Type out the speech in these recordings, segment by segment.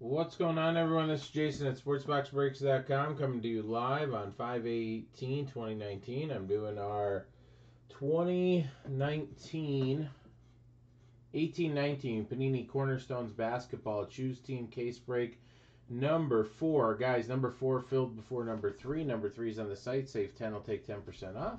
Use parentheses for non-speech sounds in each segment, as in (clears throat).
What's going on, everyone? This is Jason at SportsBoxBreaks.com coming to you live on 518 2019. I'm doing our 2019 18 19 Panini Cornerstones Basketball Choose Team Case Break number four. Guys, number four filled before number three. Number three is on the site. Save 10 will take 10% off.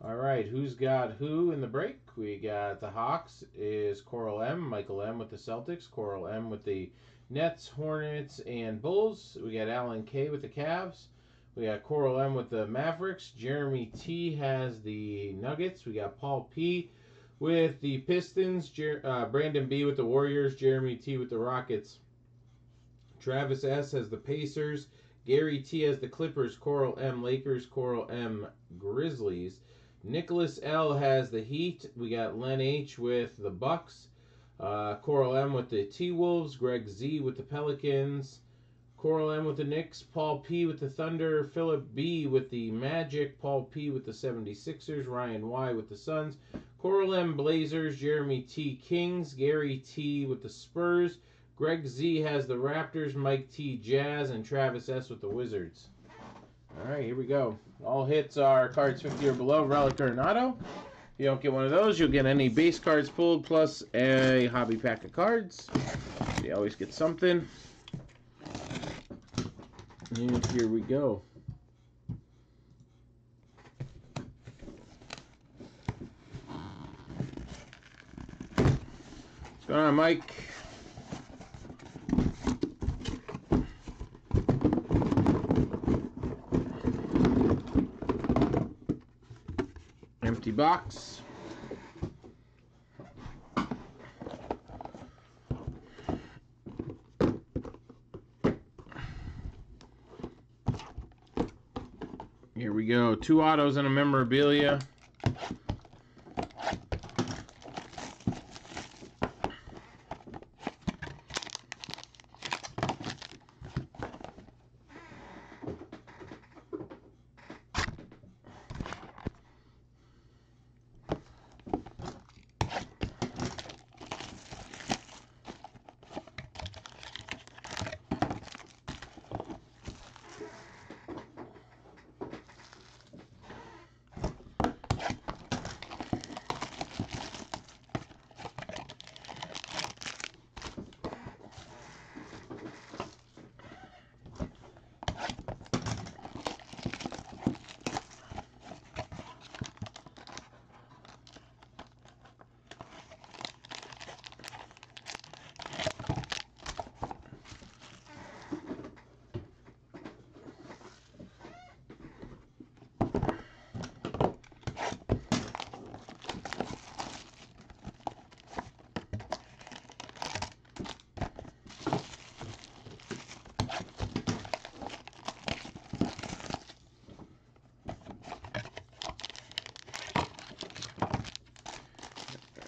All right, who's got who in the break? We got the Hawks is Coral M, Michael M with the Celtics, Coral M with the Nets, Hornets, and Bulls. We got Alan K with the Cavs. We got Coral M with the Mavericks. Jeremy T has the Nuggets. We got Paul P with the Pistons. Jer- uh, Brandon B with the Warriors. Jeremy T with the Rockets. Travis S has the Pacers. Gary T has the Clippers. Coral M Lakers. Coral M Grizzlies. Nicholas L has the Heat. We got Len H with the Bucks. Uh, Coral M with the T Wolves. Greg Z with the Pelicans. Coral M with the Knicks. Paul P with the Thunder. Philip B with the Magic. Paul P with the 76ers. Ryan Y with the Suns. Coral M Blazers. Jeremy T Kings. Gary T with the Spurs. Greg Z has the Raptors. Mike T Jazz. And Travis S with the Wizards. All right, here we go. All hits are cards 50 or below, relic or an auto. You don't get one of those, you'll get any base cards pulled plus a hobby pack of cards. You always get something. And here we go. What's going on, Mike? Box. Here we go. Two autos and a memorabilia.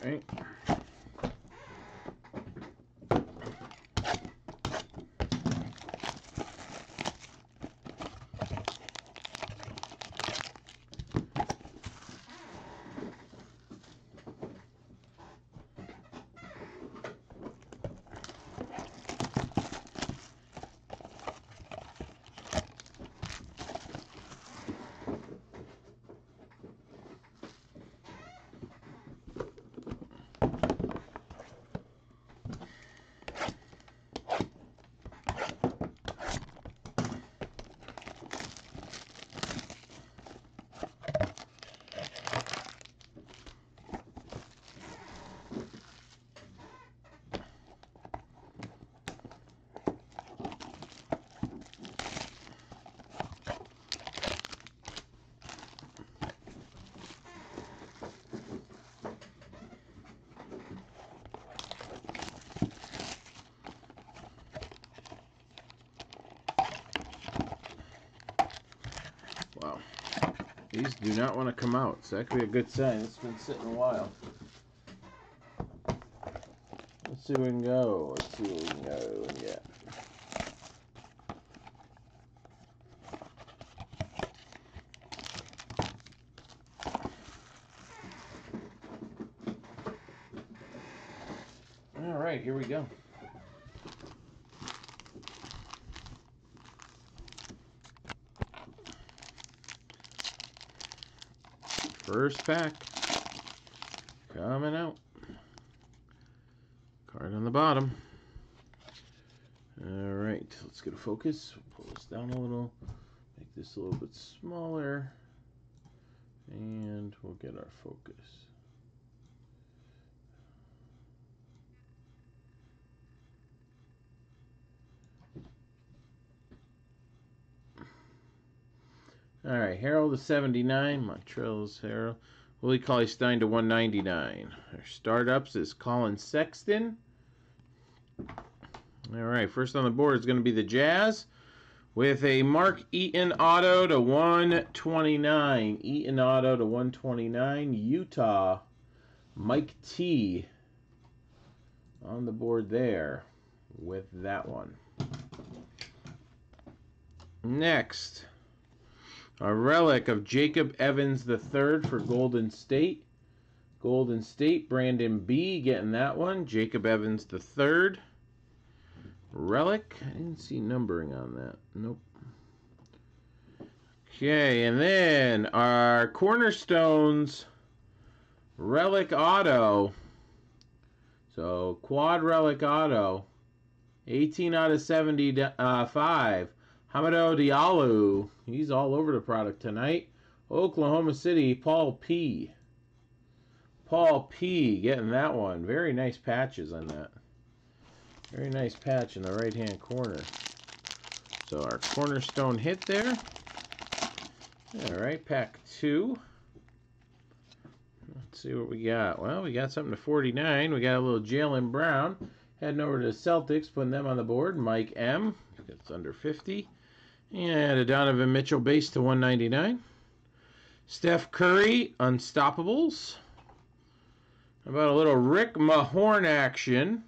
Right. Wow. These do not want to come out, so that could be a good sign. It's been sitting a while. Let's see what we can go. Let's see what we can go get. All right, here we go. First pack. Coming out. Card on the bottom. All right, let's get a focus. Pull this down a little. Make this a little bit smaller. And we'll get our focus. All right, Harrell to 79. Montrezl Harrell. Willie Cauley Stein to 199. Our startups is Collin Sexton. All right, first on the board is going to be the Jazz with a Mark Eaton auto to 129. Eaton auto to 129. Utah. Mike T on the board there with that one. Next, a relic of Jacob Evans III for Golden State. Golden State, Brandon B getting that one. Jacob Evans III. Relic. I didn't see numbering on that. Nope. Okay, and then our Cornerstones Relic Auto. So, Quad Relic Auto. 18 out of 75. Uh, Hamidou Diallo. He's all over the product tonight. Oklahoma City, Paul P. Paul P. getting that one. Very nice patches on that. Very nice patch in the right hand corner. So our cornerstone hit there. All right, pack two. Let's see what we got. Well, we got something to 49. We got a little Jaylen Brown. Heading over to Celtics, putting them on the board. Mike M. It's under 50. And a Donovan Mitchell base to 199. Steph Curry, Unstoppables. How about a little Rick Mahorn action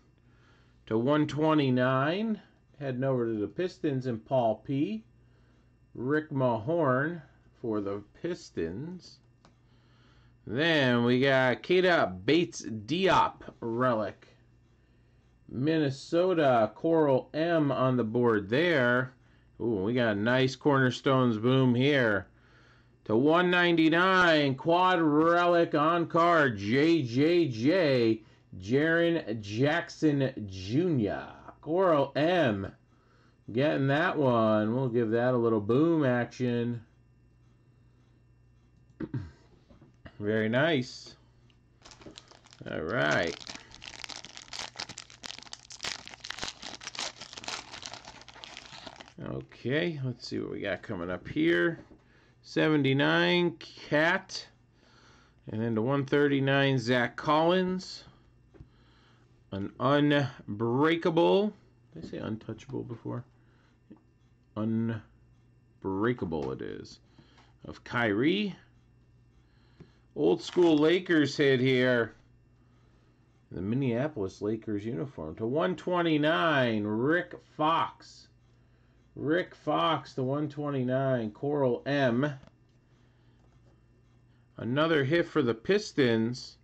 to 129. Heading over to the Pistons and Paul P. Rick Mahorn for the Pistons. Then we got Keita Bates Diop relic. Minnesota Coral M on the board there. Ooh, we got a nice cornerstones boom here. To 199 quad relic on card JJJ Jaren Jackson Jr. Coral M. Getting that one. We'll give that a little boom action. (clears throat) Very nice. All right. Okay, let's see what we got coming up here. 79, Cat. And then to 139, Zach Collins an unbreakable. Did I say untouchable before? Unbreakable it is. Of Kyrie. Old school Lakers hit here. The Minneapolis Lakers uniform to 129. Rick Fox. Rick Fox to 129. Coral M. Another hit for the Pistons.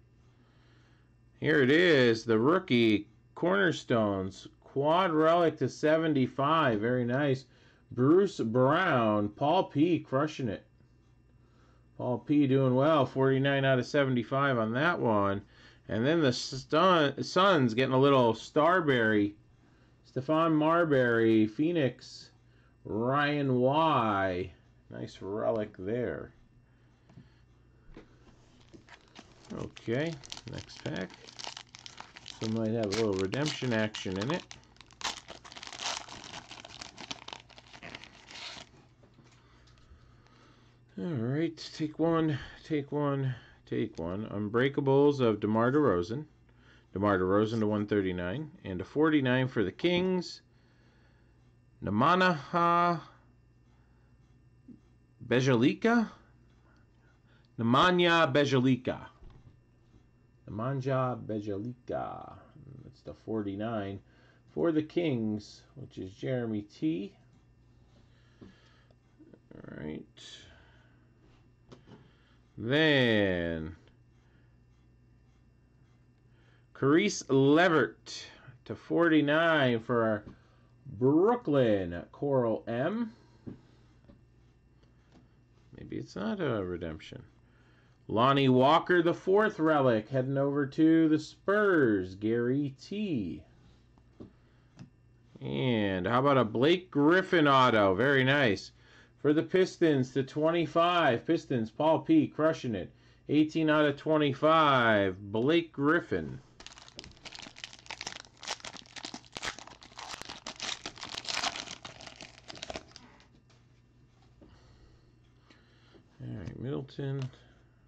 Here it is, the rookie Cornerstones quad relic to 75. Very nice. Bruce Brown, Paul P crushing it. Paul P doing well, 49 out of 75 on that one. And then the Suns getting a little Starbury. Stephon Marbury, Phoenix, Ryan Y. Nice relic there. Okay, next pack. So might have a little redemption action in it. All right, take one, take one, take one. Unbreakables of DeMar DeRozan. DeMar DeRozan to 139. And a 49 for the Kings. Namanaha Bejalika. Nemanja Bejalika. Manja Bejalika. That's the 49 for the Kings, which is Jeremy T. All right. Then Caris Levert to 49 for Brooklyn Coral M. Maybe it's not a redemption. Lonnie Walker, the fourth relic, heading over to the Spurs. Gary T. And how about a Blake Griffin auto? Very nice. For the Pistons to 25. Pistons, Paul P. crushing it. 18 out of 25. Blake Griffin. All right, Middleton.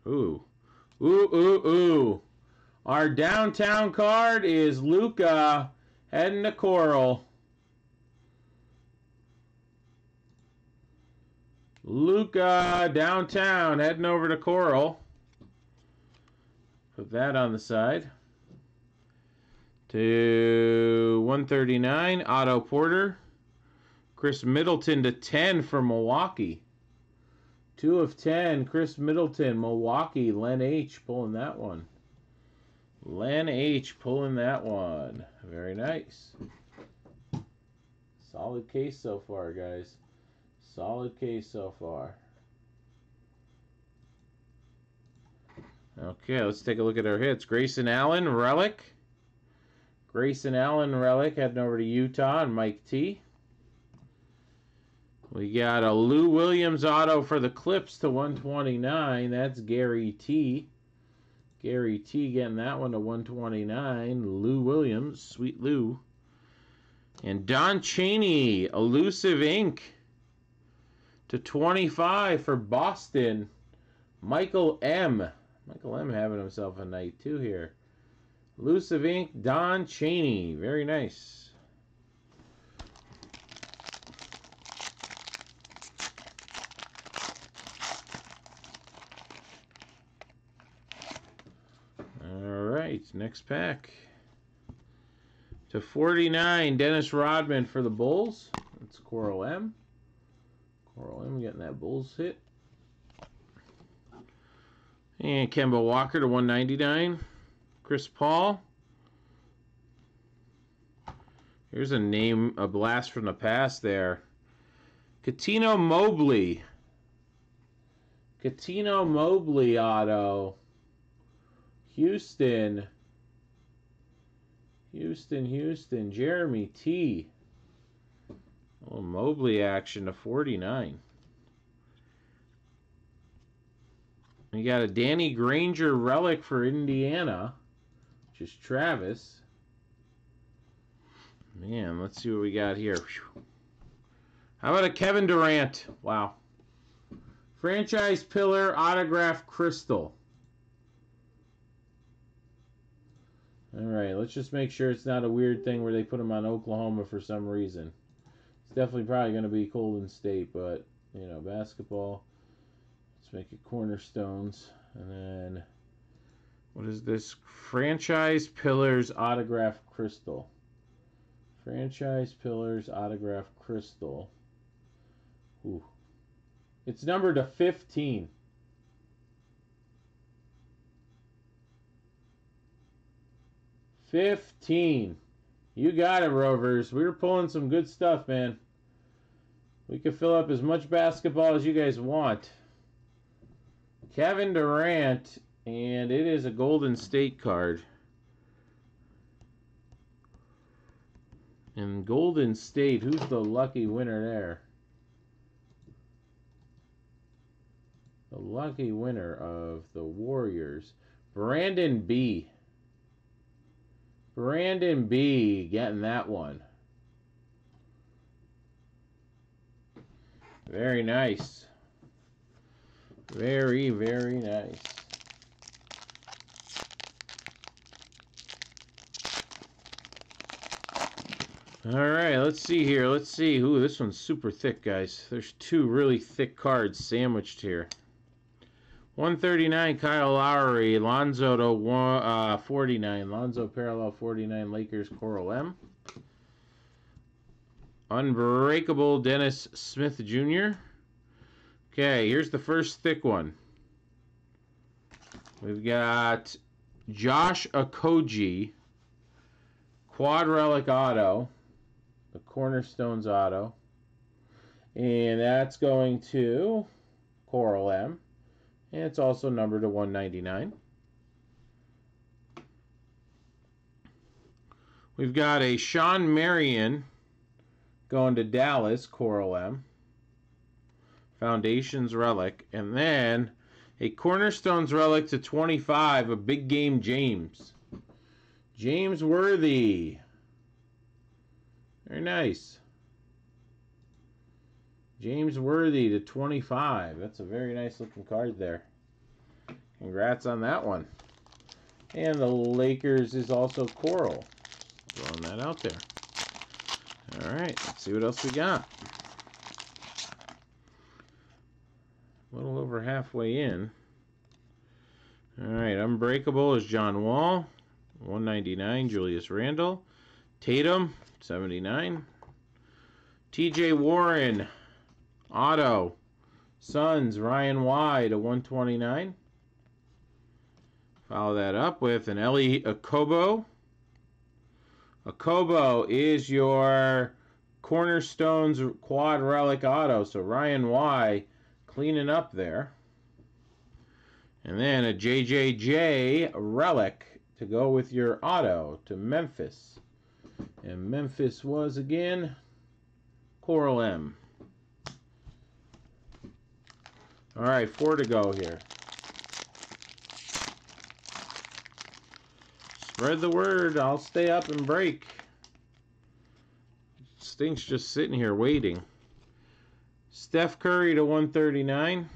Ooh. Ooh, ooh, ooh. Our downtown card is Luka heading to Coral. Luka downtown heading over to Coral. Put that on the side. To 139, Otto Porter. Khris Middleton to 10 for Milwaukee. 2 of 10, Khris Middleton, Milwaukee. Len H pulling that one. Len H pulling that one. Very nice. Solid case so far, guys. Solid case so far. Okay, let's take a look at our hits. Grayson Allen, Relic. Grayson Allen, Relic, heading over to Utah, and Mike T. We got a Lou Williams auto for the Clips to 129. That's Gary T. Gary T getting that one to 129. Lou Williams, sweet Lou. And Don Chaney, Elusive Ink to 25 for Boston. Michael M. Michael M. having himself a night too here. Elusive Ink, Don Chaney. Very nice. All right, next pack. To 49, Dennis Rodman for the Bulls. That's Coral M. Coral M getting that Bulls hit. And Kemba Walker to 199. Chris Paul. Here's a name, a blast from the past there. Cuttino Mobley. Cuttino Mobley auto. Houston. Houston, Houston. Jeremy T. Oh, Mobley action to 49. We got a Danny Granger relic for Indiana, which is Travis. Man, let's see what we got here. How about a Kevin Durant? Wow. Franchise pillar autograph crystal. All right, let's just make sure it's not a weird thing where they put him on Oklahoma for some reason. It's definitely probably going to be Golden State, but, you know, basketball. Let's make it cornerstones. And then, what is this? Franchise Pillars Autograph Crystal. Franchise Pillars Autograph Crystal. Ooh. It's numbered to 15. Fifteen. You got it, Rovers. We were pulling some good stuff, man. We could fill up as much basketball as you guys want. Kevin Durant, and it is a Golden State card. And Golden State, who's the lucky winner there? The lucky winner of the Warriors, Brandon B. Brandon B. getting that one. Very nice. Very, very nice. All right, let's see here. Let's see. Ooh, this one's super thick, guys. There's two really thick cards sandwiched here. 139, Kyle Lowry. Lonzo to uh, 49. Lonzo parallel 49, Lakers, Coral M. Unbreakable Dennis Smith Jr. Okay, here's the first thick one. We've got Josh Okogie, Quad Relic Auto, the Cornerstones Auto. And that's going to Coral M. And it's also numbered to 199. We've got a Shawn Marion going to Dallas, Coral M. Foundations relic. And then a Cornerstones relic to 25, a big game James. James Worthy. Very nice. James Worthy to 25. That's a very nice looking card there. Congrats on that one. And the Lakers is also Coral. Throwing that out there. All right, let's see what else we got. A little over halfway in. All right, Unbreakable is John Wall. 199, Julius Randle. Tatum, 79. TJ Warren, Auto. Suns, Ryan Y to 129. Follow that up with an Elie Okobo. Okobo is your Cornerstones Quad Relic Auto. So Ryan Y cleaning up there. And then a JJJ Relic to go with your auto to Memphis. And Memphis was again Coral M. All right, four to go here. Spread the word. I'll stay up and break. Stink's just sitting here waiting. Steph Curry to 139.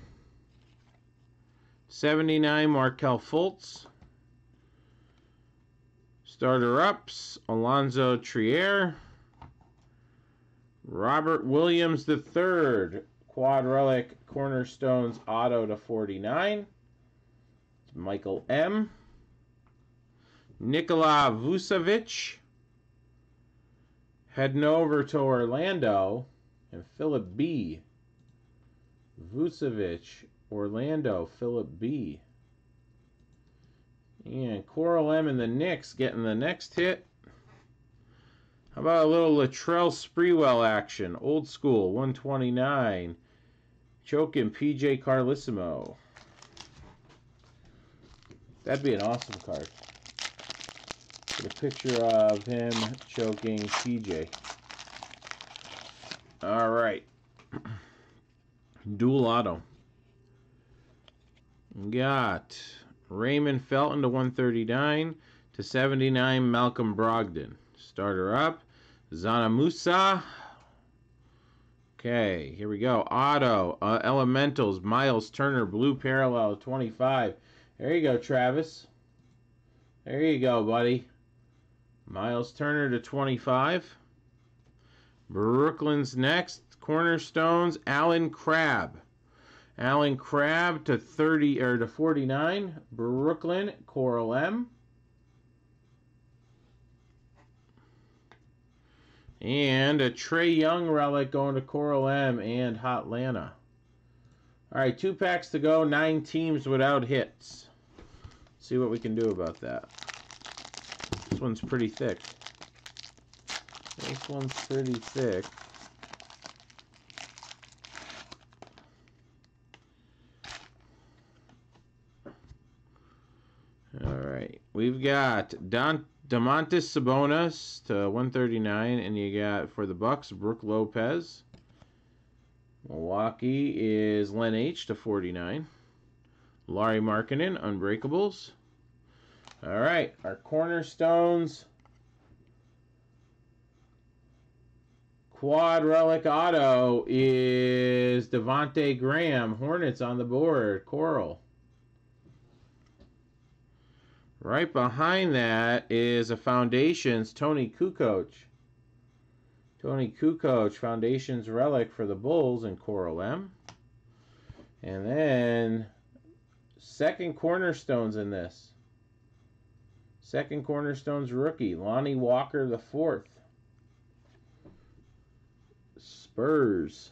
79 Markelle Fultz. Starter ups Allonzo Trier. Robert Williams III. Quad Relic Cornerstones Auto to 49. Michael M. Nikola Vucevic. Heading over to Orlando. And Philip B. Vucevic, Orlando, Philip B. And Coral M and the Knicks getting the next hit. How about a little Latrell Sprewell action? Old school, 129. Choking PJ Carlesimo. That'd be an awesome card. Get a picture of him choking PJ. All right. (clears throat) Dual auto. Got Raymond Felton to 139 to 79 Malcolm Brogdon. Starter up. Zana Musa. Okay, here we go. Auto. Uh, Elementals. Miles Turner. Blue Parallel 25. There you go, Travis. There you go, buddy. Miles Turner to 25. Brooklyn's next. Cornerstones, Allen Crabbe. Allen Crabbe to 30 or to 49. Brooklyn, Coral M. And a Trae Young relic going to Coral M and Hot Hotlanta. All right, two packs to go, nine teams without hits. See what we can do about that. This one's pretty thick. This one's pretty thick. We've got Don Domantas Sabonis to 139, and you got for the Bucks Brook Lopez. Milwaukee is Len H to 49. Lauri Markkanen, Unbreakables. All right, our cornerstones. Quad Relic Auto is Devonte Graham. Hornets on the board. Coral. Right behind that is a Foundations Toni Kukoc. Toni Kukoc, Foundations Relic for the Bulls and Coral M. And then second cornerstones in this. Second cornerstones rookie, Lonnie Walker the fourth. Spurs.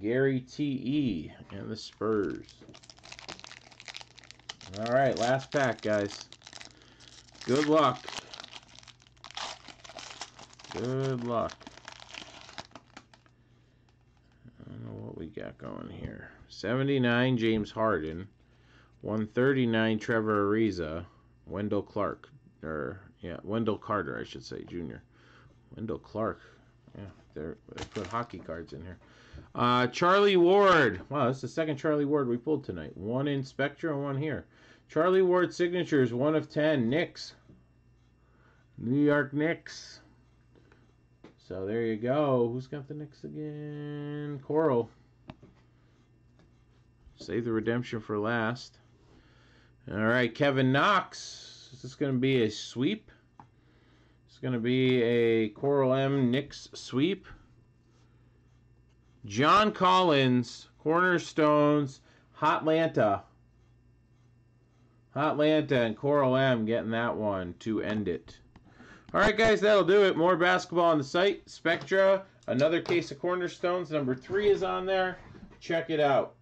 Gary T.E. and the Spurs. All right, last pack, guys. Good luck. Good luck. I don't know what we got. got going here? 79, James Harden. 139, Trevor Ariza. Wendell Clark. Or, yeah, Wendell Carter, I should say, junior. Wendell Clark. Yeah, they put hockey cards in here. Uh, Charlie Ward. Wow, that's the second Charlie Ward we pulled tonight. One in Spectra and one here. Charlie Ward signatures, one of ten. Knicks. New York Knicks. So there you go. Who's got the Knicks again? Coral. Save the redemption for last. All right, Kevin Knox. Is this going to be a sweep? It's going to be a Coral M Knicks sweep. John Collins, Cornerstones, Hotlanta. Hotlanta and Coral M getting that one to end it. All right, guys, that'll do it. More basketball on the site. Spectra, another case of Cornerstones. Number three is on there. Check it out.